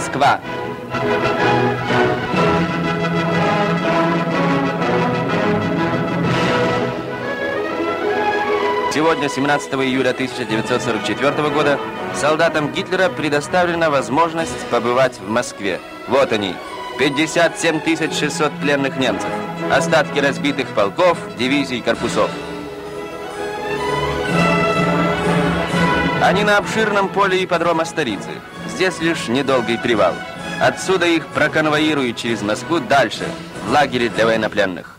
Москва. Сегодня, 17 июля 1944 года, солдатам Гитлера предоставлена возможность побывать в Москве. Вот они, 57 600 пленных немцев, остатки разбитых полков, дивизий, корпусов. Они на обширном поле ипподрома столицы. Здесь лишь недолгий привал. Отсюда их проконвоируют через Москву дальше, в лагере для военнопленных.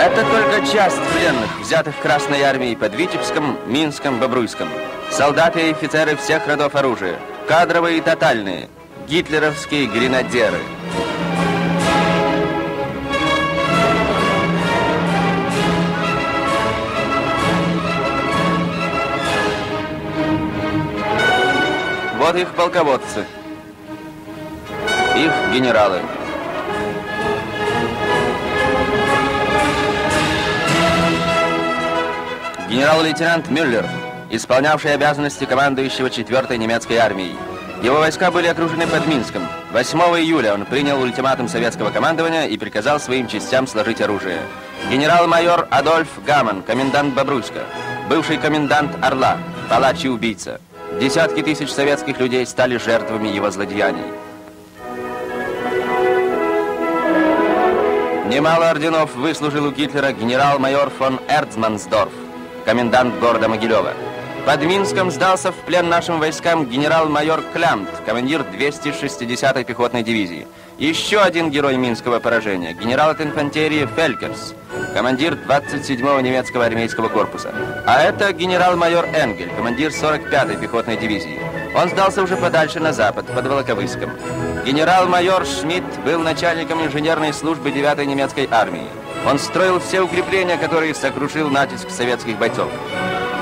Это только часть пленных, взятых Красной Армией под Витебском, Минском, Бобруйском. Солдаты и офицеры всех родов оружия, кадровые и тотальные, гитлеровские гренадеры. Вот их полководцы, их генералы. Генерал-лейтенант Мюллер, исполнявший обязанности командующего 4-й немецкой армией. Его войска были окружены под Минском. 8 июля он принял ультиматум советского командования и приказал своим частям сложить оружие. Генерал-майор Адольф Гаман, комендант Бобруйска, бывший комендант Орла, палач и убийца. Десятки тысяч советских людей стали жертвами его злодеяний. Немало орденов выслужил у Гитлера генерал-майор фон Эрцмансдорф комендант города Могилева. Под Минском сдался в плен нашим войскам генерал-майор Клямт, командир 260-й пехотной дивизии. Еще один герой Минского поражения, генерал от инфантерии Фелькерс, командир 27-го немецкого армейского корпуса. А это генерал-майор Энгель, командир 45-й пехотной дивизии. Он сдался уже подальше на запад, под Волоковыском. Генерал-майор Шмидт был начальником инженерной службы 9-й немецкой армии. Он строил все укрепления, которые сокрушил натиск советских бойцов.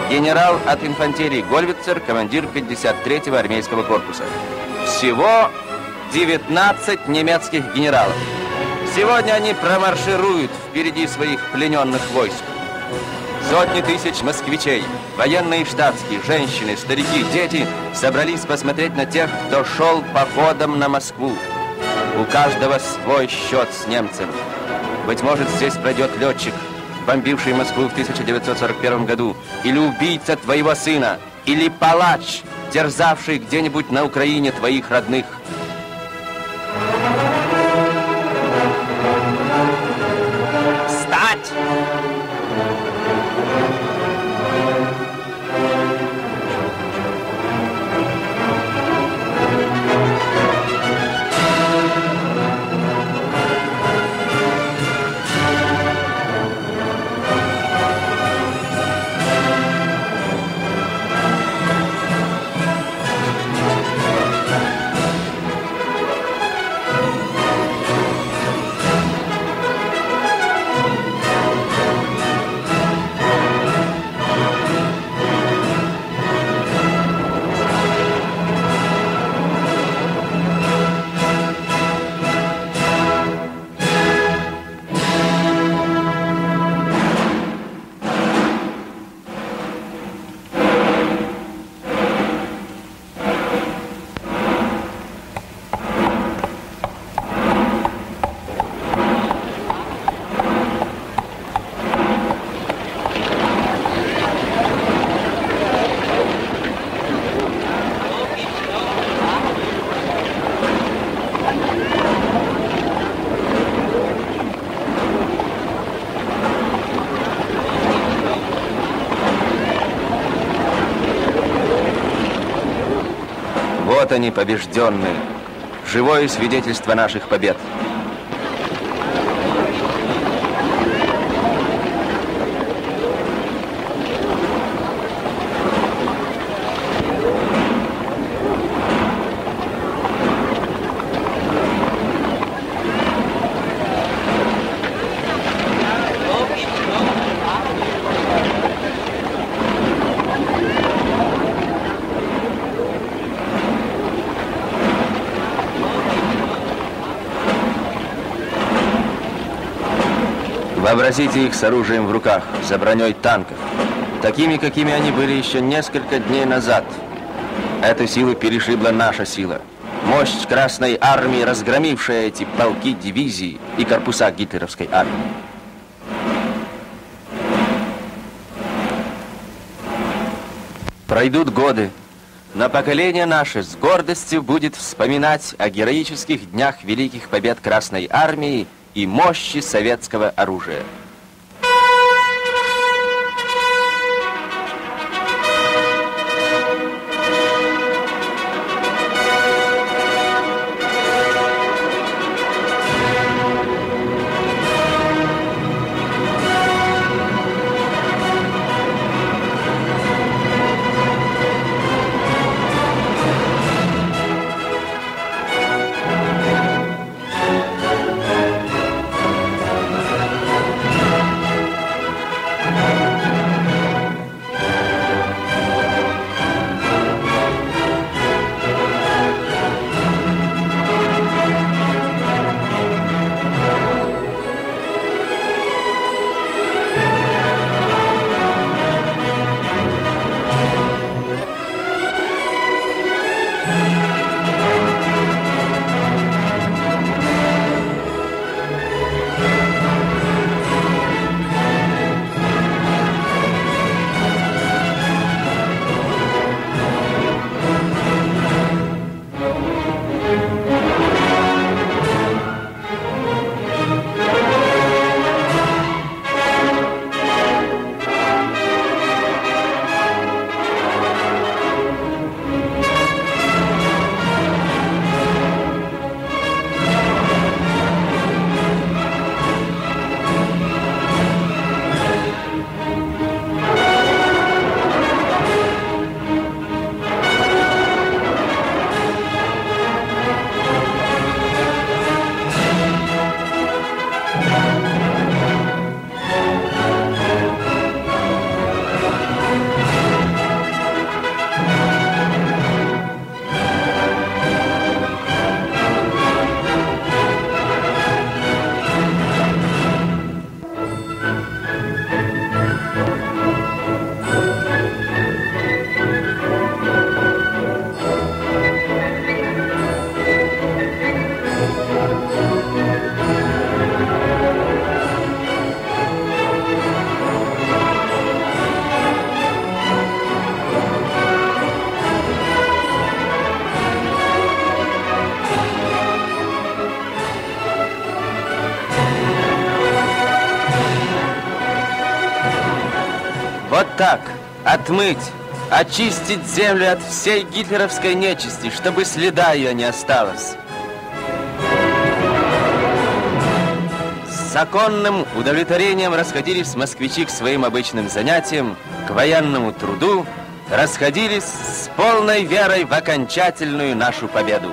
Генерал от инфантерии Гольвицер, командир 53-го армейского корпуса. Всего 19 немецких генералов. Сегодня они промаршируют впереди своих плененных войск. Сотни тысяч москвичей, военные штатские, женщины, старики, дети собрались посмотреть на тех, кто шел походом на Москву. У каждого свой счет с немцем. Быть может, здесь пройдет летчик, бомбивший Москву в 1941 году, или убийца твоего сына, или палач, терзавший где-нибудь на Украине твоих родных. Вот они, побежденные. Живое свидетельство наших побед. Вообразите их с оружием в руках, за броней танков. такими, какими они были еще несколько дней назад. Эту силу перешибла наша сила. Мощь Красной Армии, разгромившая эти полки дивизии и корпуса гитлеровской армии. Пройдут годы, но поколение наше с гордостью будет вспоминать о героических днях великих побед Красной Армии и мощи советского оружия. Вот так, отмыть, очистить землю от всей гитлеровской нечисти, чтобы следа ее не осталось. С законным удовлетворением расходились москвичи к своим обычным занятиям, к военному труду, расходились с полной верой в окончательную нашу победу.